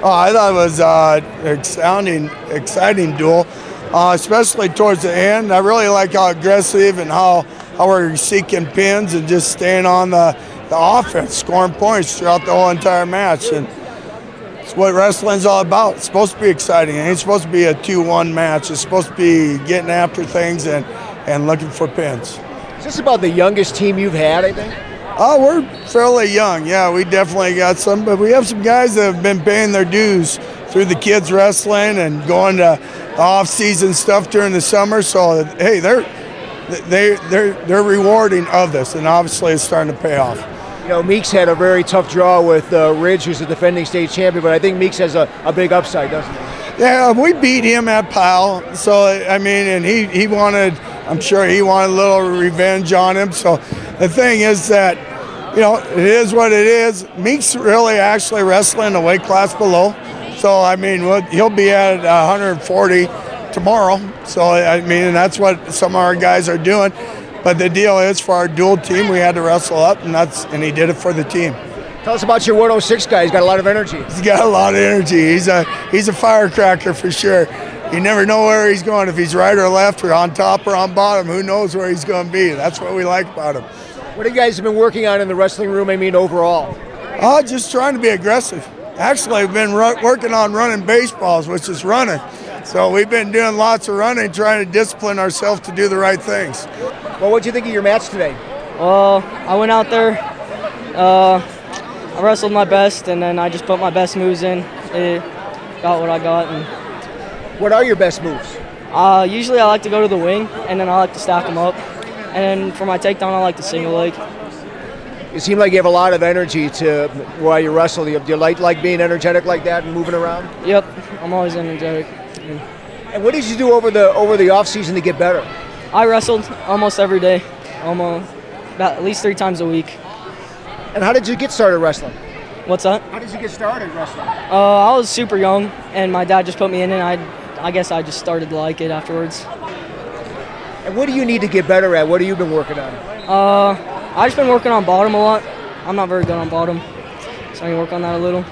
Oh, I thought it was uh, exciting, exciting duel, uh, especially towards the end. I really like how aggressive and how, how we're seeking pins and just staying on the, the offense, scoring points throughout the whole entire match. And it's what wrestling's all about. It's supposed to be exciting. It ain't supposed to be a 2-1 match. It's supposed to be getting after things and, and looking for pins. Is this about the youngest team you've had, I think? Oh, we're fairly young. Yeah, we definitely got some, but we have some guys that have been paying their dues through the kids wrestling and going to off-season stuff during the summer. So hey, they're they they're they're rewarding of this, and obviously it's starting to pay off. You know, Meeks had a very tough draw with uh, Ridge, who's the defending state champion, but I think Meeks has a, a big upside, doesn't he? Yeah, we beat him at Powell. So I mean, and he he wanted, I'm sure he wanted a little revenge on him. So the thing is that you know, it is what it is. Meek's really actually wrestling a weight class below. So, I mean, he'll be at 140 tomorrow. So, I mean, that's what some of our guys are doing. But the deal is for our dual team, we had to wrestle up, and that's and he did it for the team. Tell us about your 106 guy. He's got a lot of energy. He's got a lot of energy. He's a he's a firecracker for sure. You never know where he's going. If he's right or left or on top or on bottom, who knows where he's going to be. That's what we like about him. What have you guys been working on in the wrestling room? I mean, overall. Uh, just trying to be aggressive. Actually, I've been working on running baseballs, which is running. So we've been doing lots of running, trying to discipline ourselves to do the right things. Well, what do you think of your match today? Well, I went out there, uh, I wrestled my best, and then I just put my best moves in. It got what I got. And what are your best moves? Uh, usually I like to go to the wing, and then I like to stack them up. And then for my takedown, I like the single leg. You seem like you have a lot of energy to while you wrestle. Do you like like being energetic like that and moving around? Yep, I'm always energetic. And what did you do over the over the off season to get better? I wrestled almost every day, almost about at least three times a week. And how did you get started wrestling? What's that? How did you get started wrestling? Uh, I was super young, and my dad just put me in, and I, I guess I just started to like it afterwards. And what do you need to get better at? What have you been working on? Uh, I've just been working on bottom a lot. I'm not very good on bottom, so I can work on that a little.